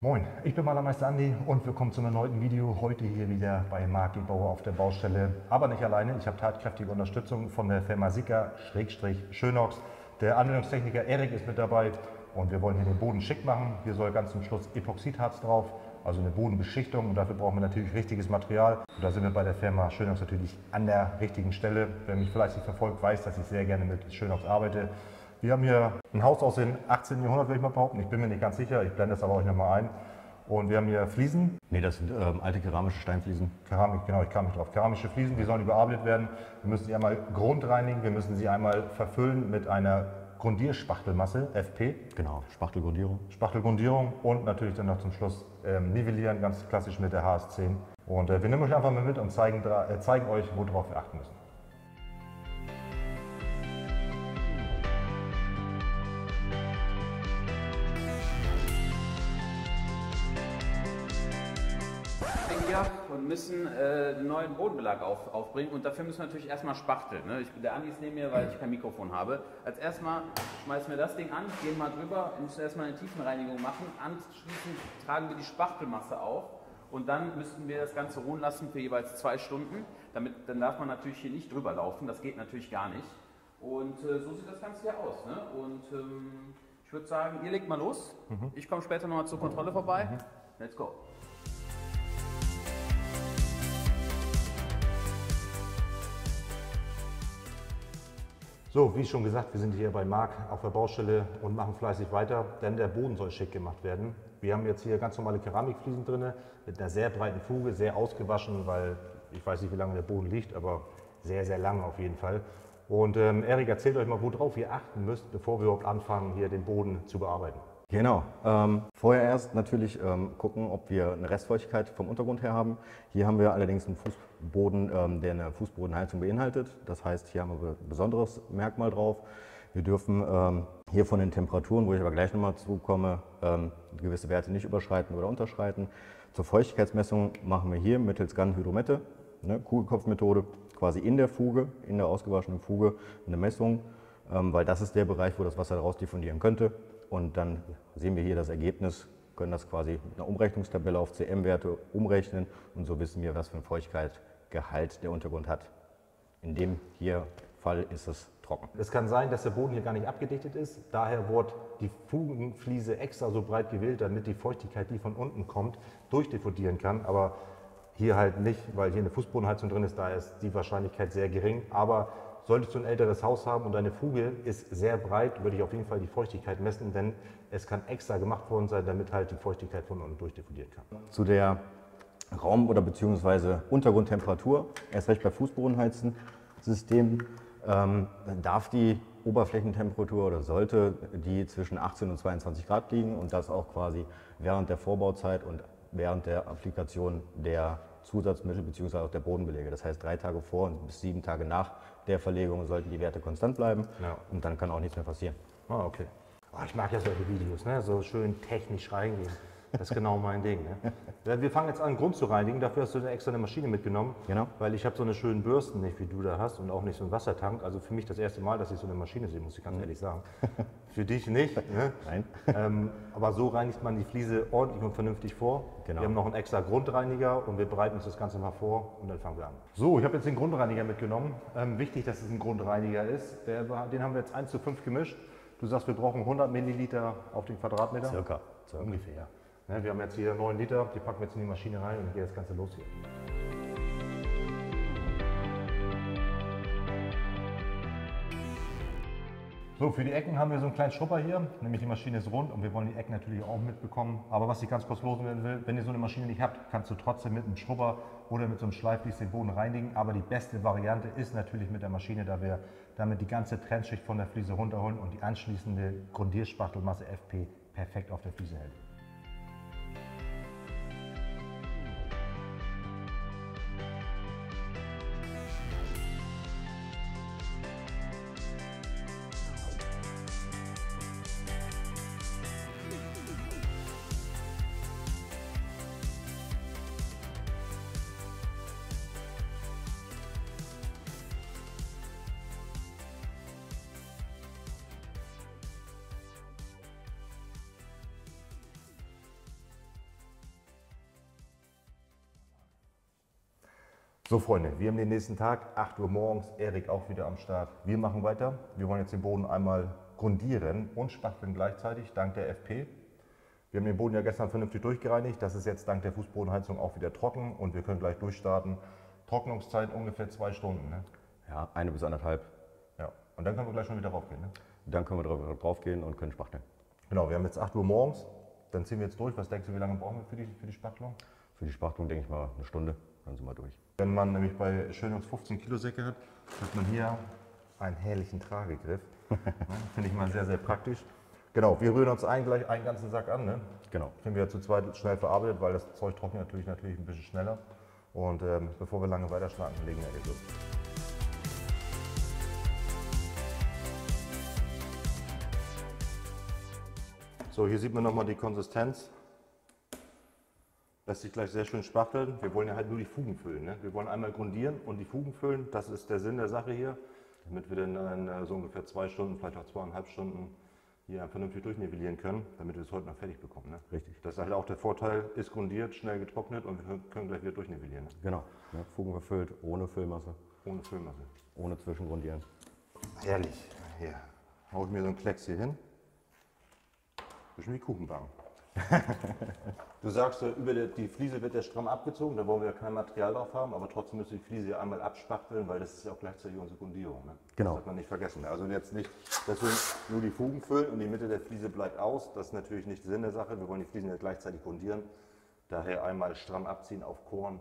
Moin, ich bin Malermeister Andi und willkommen zu einem neuen Video. Heute hier wieder bei Marc Bauer auf der Baustelle. Aber nicht alleine, ich habe tatkräftige Unterstützung von der Firma Sika Schönox. Der Anwendungstechniker Erik ist mit dabei und wir wollen hier den Boden schick machen. Hier soll ganz zum Schluss Epoxidharz drauf, also eine Bodenbeschichtung und dafür brauchen wir natürlich richtiges Material. Und da sind wir bei der Firma Schönox natürlich an der richtigen Stelle. Wer mich fleißig verfolgt, weiß, dass ich sehr gerne mit Schönox arbeite. Wir haben hier ein Haus aus dem 18. Jahrhundert, würde ich mal behaupten. Ich bin mir nicht ganz sicher, ich blende das aber euch nochmal ein. Und wir haben hier Fliesen. Ne, das sind ähm, alte keramische Steinfliesen. Keramik, genau, ich kam nicht drauf. Keramische Fliesen, die sollen überarbeitet werden. Wir müssen sie einmal grundreinigen, wir müssen sie einmal verfüllen mit einer Grundierspachtelmasse, FP. Genau, Spachtelgrundierung. Spachtelgrundierung und natürlich dann noch zum Schluss ähm, nivellieren, ganz klassisch mit der HS10. Und äh, wir nehmen euch einfach mal mit und zeigen, äh, zeigen euch, worauf wir achten müssen. Und müssen äh, einen neuen Bodenbelag auf, aufbringen. Und dafür müssen wir natürlich erstmal spachteln. Ne? Ich, der Andi ist neben mir, weil ich kein Mikrofon habe. Als erstmal schmeißen wir das Ding an, gehen mal drüber, müssen erstmal eine Tiefenreinigung machen. Anschließend tragen wir die Spachtelmasse auf. Und dann müssten wir das Ganze ruhen lassen für jeweils zwei Stunden. Damit, dann darf man natürlich hier nicht drüber laufen. Das geht natürlich gar nicht. Und äh, so sieht das Ganze hier aus. Ne? Und ähm, ich würde sagen, ihr legt mal los. Mhm. Ich komme später nochmal zur Kontrolle vorbei. Mhm. Let's go. So, wie schon gesagt, wir sind hier bei Marc auf der Baustelle und machen fleißig weiter, denn der Boden soll schick gemacht werden. Wir haben jetzt hier ganz normale Keramikfliesen drin mit einer sehr breiten Fuge, sehr ausgewaschen, weil ich weiß nicht, wie lange der Boden liegt, aber sehr, sehr lang auf jeden Fall. Und ähm, Erik, erzählt euch mal, worauf ihr achten müsst, bevor wir überhaupt anfangen, hier den Boden zu bearbeiten. Genau. Ähm, vorher erst natürlich ähm, gucken, ob wir eine Restfeuchtigkeit vom Untergrund her haben. Hier haben wir allerdings einen Fußboden, ähm, der eine Fußbodenheizung beinhaltet. Das heißt, hier haben wir ein besonderes Merkmal drauf. Wir dürfen ähm, hier von den Temperaturen, wo ich aber gleich nochmal zukomme, ähm, gewisse Werte nicht überschreiten oder unterschreiten. Zur Feuchtigkeitsmessung machen wir hier mittels Gun-Hydromette, ne, Kugelkopfmethode, quasi in der Fuge, in der ausgewaschenen Fuge eine Messung, ähm, weil das ist der Bereich, wo das Wasser daraus diffundieren könnte. Und dann sehen wir hier das Ergebnis, können das quasi mit einer Umrechnungstabelle auf CM-Werte umrechnen und so wissen wir, was für ein Feuchtigkeitsgehalt der Untergrund hat. In dem hier Fall ist es trocken. Es kann sein, dass der Boden hier gar nicht abgedichtet ist. Daher wurde die Fugenfliese extra so breit gewählt, damit die Feuchtigkeit, die von unten kommt, durchdiffundieren kann. Aber hier halt nicht, weil hier eine Fußbodenheizung drin ist, da ist die Wahrscheinlichkeit sehr gering. Aber Solltest du ein älteres Haus haben und deine Fuge ist sehr breit, würde ich auf jeden Fall die Feuchtigkeit messen, denn es kann extra gemacht worden sein, damit halt die Feuchtigkeit von unten durchdiffundieren kann. Zu der Raum- oder beziehungsweise Untergrundtemperatur, erst recht bei Fußbodenheizensystemen, ähm, darf die Oberflächentemperatur oder sollte die zwischen 18 und 22 Grad liegen und das auch quasi während der Vorbauzeit und während der Applikation der Zusatzmittel bzw. auch der Bodenbelege. Das heißt, drei Tage vor und bis sieben Tage nach der Verlegung sollten die Werte konstant bleiben ja. und dann kann auch nichts mehr passieren. Ah, okay. Oh, ich mag ja solche Videos, ne? so schön technisch reingehen. Das ist genau mein Ding. Ne? Wir fangen jetzt an, Grund zu reinigen. Dafür hast du eine extra eine Maschine mitgenommen. Genau. Weil ich habe so eine schöne Bürsten nicht, wie du da hast und auch nicht so einen Wassertank. Also für mich das erste Mal, dass ich so eine Maschine sehe, muss ich ganz mhm. ehrlich sagen. Für dich nicht. Ne? Nein. Ähm, aber so reinigt man die Fliese ordentlich und vernünftig vor. Genau. Wir haben noch einen extra Grundreiniger und wir bereiten uns das Ganze mal vor und dann fangen wir an. So, ich habe jetzt den Grundreiniger mitgenommen. Ähm, wichtig, dass es ein Grundreiniger ist. Der, den haben wir jetzt 1 zu 5 gemischt. Du sagst, wir brauchen 100 Milliliter auf den Quadratmeter? Circa. Circa. Ungefähr. Ne, wir haben jetzt hier 9 Liter, die packen wir jetzt in die Maschine rein und geht das Ganze los hier. So, für die Ecken haben wir so einen kleinen Schrupper hier, nämlich die Maschine ist rund und wir wollen die Ecken natürlich auch mitbekommen. Aber was ich ganz kurz loswerden will, wenn ihr so eine Maschine nicht habt, kannst du trotzdem mit einem Schrubber oder mit so einem Schleiflies den Boden reinigen. Aber die beste Variante ist natürlich mit der Maschine, da wir damit die ganze Trennschicht von der Fliese runterholen und die anschließende Grundierspachtelmasse FP perfekt auf der Fliese hält. So Freunde, wir haben den nächsten Tag, 8 Uhr morgens, Erik auch wieder am Start. Wir machen weiter. Wir wollen jetzt den Boden einmal grundieren und spachteln gleichzeitig, dank der FP. Wir haben den Boden ja gestern vernünftig durchgereinigt. Das ist jetzt dank der Fußbodenheizung auch wieder trocken und wir können gleich durchstarten. Trocknungszeit ungefähr zwei Stunden. Ne? Ja, eine bis anderthalb. Ja, und dann können wir gleich schon wieder raufgehen. Ne? Dann können wir drauf gehen und können spachteln. Genau, wir haben jetzt 8 Uhr morgens. Dann ziehen wir jetzt durch. Was denkst du, wie lange brauchen wir für die, für die Spachtelung? Für die Spachtelung denke ich mal eine Stunde. Dann sind wir durch. Wenn man nämlich bei Schönungs 15 Kilo Säcke hat, hat man hier einen herrlichen Tragegriff. Finde ich mal sehr, sehr praktisch. Genau, wir rühren uns ein, gleich einen ganzen Sack an. Ne? Genau. Finden wir zu zweit schnell verarbeitet, weil das Zeug trocknet natürlich, natürlich ein bisschen schneller. Und ähm, bevor wir lange weiterschlagen, legen wir los. So, hier sieht man nochmal die Konsistenz. Lässt sich gleich sehr schön spachteln. Wir wollen ja halt nur die Fugen füllen. Ne? Wir wollen einmal grundieren und die Fugen füllen. Das ist der Sinn der Sache hier, damit wir dann in äh, so ungefähr zwei Stunden, vielleicht auch zweieinhalb Stunden hier vernünftig durchnivellieren können, damit wir es heute noch fertig bekommen. Ne? Richtig. Das ist halt auch der Vorteil, ist grundiert, schnell getrocknet und wir können gleich wieder durchnivellieren. Ne? Genau. Ja, Fugen verfüllt, ohne Füllmasse. Ohne Füllmasse. Ohne Zwischengrundieren. Herrlich. Hier haue ich mir so einen Klecks hier hin. Bisschen wie Kuchenbacken. du sagst, über die Fliese wird der stramm abgezogen, da wollen wir ja kein Material drauf haben, aber trotzdem müssen wir die Fliese einmal abspachteln, weil das ist ja auch gleichzeitig unsere Grundierung. Ne? Genau. Das darf man nicht vergessen. Also jetzt nicht, dass wir nur die Fugen füllen und die Mitte der Fliese bleibt aus. Das ist natürlich nicht Sinn der Sache. Wir wollen die Fliesen ja gleichzeitig grundieren. Daher einmal stramm abziehen auf Korn,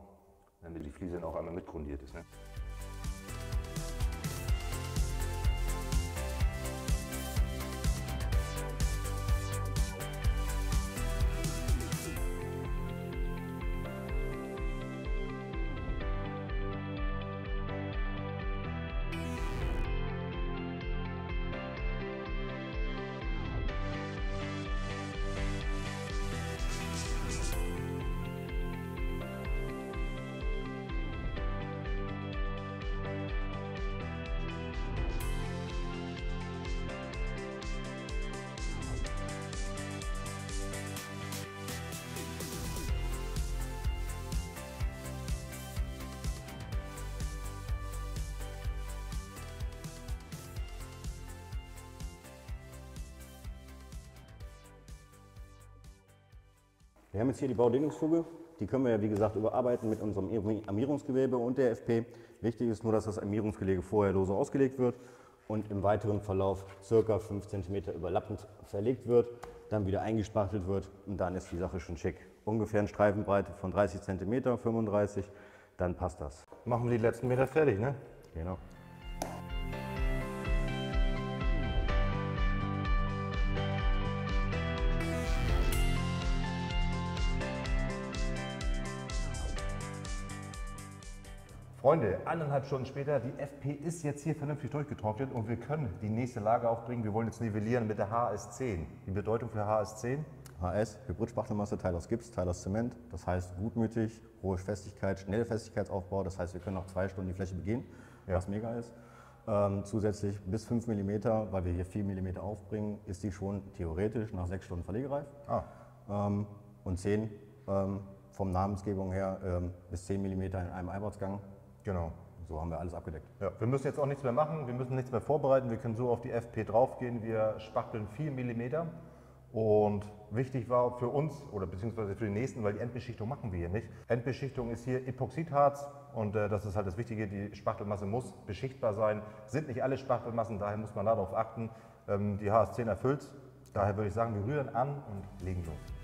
damit die Fliese dann auch einmal mitgrundiert ist. Ne? Wir haben jetzt hier die Baudehnungsfuge. Die können wir ja wie gesagt überarbeiten mit unserem Armierungsgewebe und der FP. Wichtig ist nur, dass das Armierungsgelege vorher lose ausgelegt wird und im weiteren Verlauf ca. 5 cm überlappend verlegt wird, dann wieder eingespachtelt wird und dann ist die Sache schon schick. Ungefähr eine Streifenbreite von 30 cm, 35, dann passt das. Machen wir die letzten Meter fertig, ne? Genau. Freunde, eineinhalb Stunden später, die FP ist jetzt hier vernünftig durchgetrocknet und wir können die nächste Lage aufbringen. Wir wollen jetzt nivellieren mit der HS10. Die Bedeutung für HS10? HS, Hybrid-Spachtelmasse, Teil aus Gips, Teil aus Zement. Das heißt gutmütig, hohe Festigkeit, schnelle Festigkeitsaufbau. Das heißt, wir können noch zwei Stunden die Fläche begehen, ja. was mega ist. Ähm, zusätzlich bis 5 mm, weil wir hier 4 mm aufbringen, ist die schon theoretisch nach 6 Stunden verlegereif. Ah. Ähm, und 10 ähm, vom Namensgebung her ähm, bis 10 mm in einem Einbauzgang Genau. So haben wir alles abgedeckt. Ja, wir müssen jetzt auch nichts mehr machen, wir müssen nichts mehr vorbereiten, wir können so auf die FP draufgehen. Wir spachteln 4 mm und wichtig war für uns oder beziehungsweise für die nächsten, weil die Endbeschichtung machen wir hier nicht. Endbeschichtung ist hier Epoxidharz und äh, das ist halt das Wichtige, die Spachtelmasse muss beschichtbar sein. Sind nicht alle Spachtelmassen, daher muss man darauf achten. Ähm, die HS10 erfüllt Daher würde ich sagen, wir rühren an und legen los.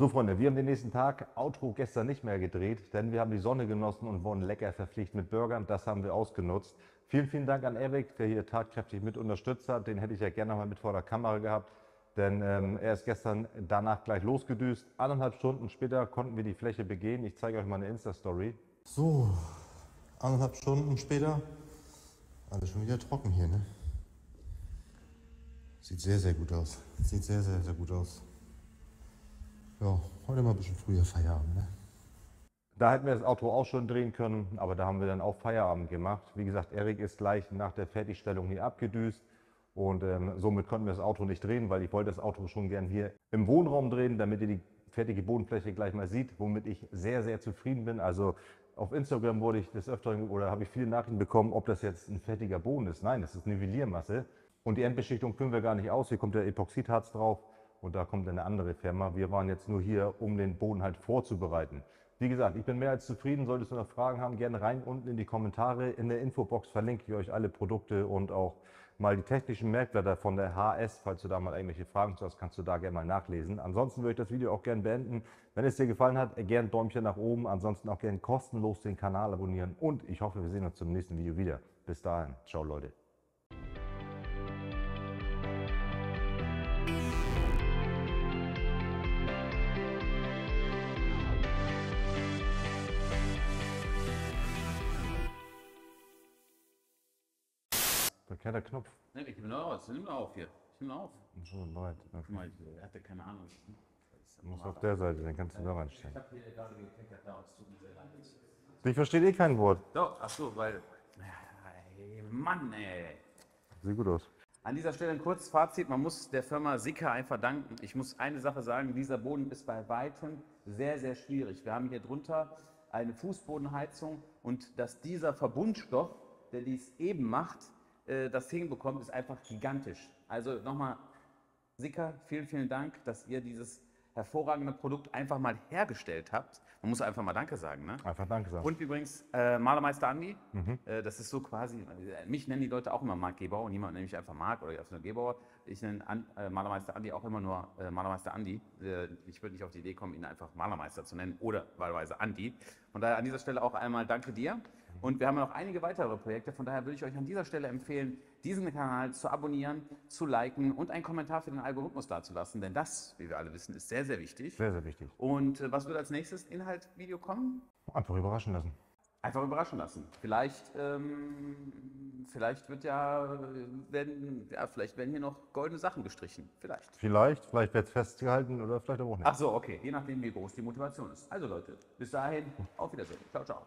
So Freunde, wir haben den nächsten Tag Outro gestern nicht mehr gedreht, denn wir haben die Sonne genossen und wurden lecker verpflichtet mit Burgern. Das haben wir ausgenutzt. Vielen, vielen Dank an Erik, der hier tatkräftig mit unterstützt hat. Den hätte ich ja gerne mal mit vor der Kamera gehabt, denn ähm, er ist gestern danach gleich losgedüst. Eineinhalb Stunden später konnten wir die Fläche begehen. Ich zeige euch mal eine Insta-Story. So, eineinhalb Stunden später, alles schon wieder trocken hier, ne? Sieht sehr, sehr gut aus. Sieht sehr, sehr, sehr gut aus. Ja, heute mal ein bisschen früher Feierabend, ne? Da hätten wir das Auto auch schon drehen können, aber da haben wir dann auch Feierabend gemacht. Wie gesagt, Erik ist gleich nach der Fertigstellung hier abgedüst und ähm, somit konnten wir das Auto nicht drehen, weil ich wollte das Auto schon gern hier im Wohnraum drehen, damit ihr die fertige Bodenfläche gleich mal sieht, womit ich sehr, sehr zufrieden bin. Also auf Instagram wurde ich des Öfteren oder habe ich viele Nachrichten bekommen, ob das jetzt ein fertiger Boden ist. Nein, das ist Nivelliermasse. Und die Endbeschichtung führen wir gar nicht aus. Hier kommt der Epoxidharz drauf und da kommt eine andere Firma. Wir waren jetzt nur hier, um den Boden halt vorzubereiten. Wie gesagt, ich bin mehr als zufrieden. Solltest du noch Fragen haben, gerne rein unten in die Kommentare. In der Infobox verlinke ich euch alle Produkte und auch mal die technischen Merkblätter von der HS. Falls du da mal irgendwelche Fragen zu hast, kannst du da gerne mal nachlesen. Ansonsten würde ich das Video auch gerne beenden. Wenn es dir gefallen hat, gerne Däumchen nach oben. Ansonsten auch gerne kostenlos den Kanal abonnieren. Und ich hoffe, wir sehen uns zum nächsten Video wieder. Bis dahin. Ciao, Leute. Verkehrter Knopf. Ne, ich nehme auf, nimm auf hier. Ich nehme auf. So weit. Okay. Ich hatte keine Ahnung. Du musst auf der Seite, dann kannst du da reinstellen. Ich habe hier gerade gekleckert, da es tut mir sehr leid. Ich verstehe eh kein Wort. Doch, ach so, weil. Ey, Mann, ey. Sieht gut aus. An dieser Stelle ein kurzes Fazit. Man muss der Firma Sika einfach danken. Ich muss eine Sache sagen, dieser Boden ist bei weitem sehr, sehr schwierig. Wir haben hier drunter eine Fußbodenheizung und dass dieser Verbundstoff, der dies eben macht, äh, das hinbekommt, ist einfach gigantisch. Also nochmal, Sika, vielen, vielen Dank, dass ihr dieses hervorragende Produkt einfach mal hergestellt habt. Man muss einfach mal Danke sagen. Ne? Einfach Danke sagen. Und übrigens, äh, Malermeister Andi, äh, das ist so quasi, äh, mich nennen die Leute auch immer Marc Gebauer und niemand nennt mich einfach Marc oder einfach nur Gebauer. Ich nenne An, äh, Malermeister Andi auch immer nur äh, Malermeister Andi. Äh, ich würde nicht auf die Idee kommen, ihn einfach Malermeister zu nennen oder wahlweise Andi. Von daher an dieser Stelle auch einmal Danke dir. Und wir haben noch einige weitere Projekte, von daher würde ich euch an dieser Stelle empfehlen, diesen Kanal zu abonnieren, zu liken und einen Kommentar für den Algorithmus dazulassen, denn das, wie wir alle wissen, ist sehr, sehr wichtig. Sehr, sehr wichtig. Und äh, was wird als nächstes Inhalt-Video kommen? Einfach überraschen lassen. Einfach überraschen lassen. Vielleicht, ähm, vielleicht wird ja, werden, ja, vielleicht werden hier noch goldene Sachen gestrichen. Vielleicht. Vielleicht, vielleicht wird es festgehalten oder vielleicht auch nicht. Ach so, okay. Je nachdem, wie groß die Motivation ist. Also Leute, bis dahin, auf Wiedersehen. Ciao, ciao.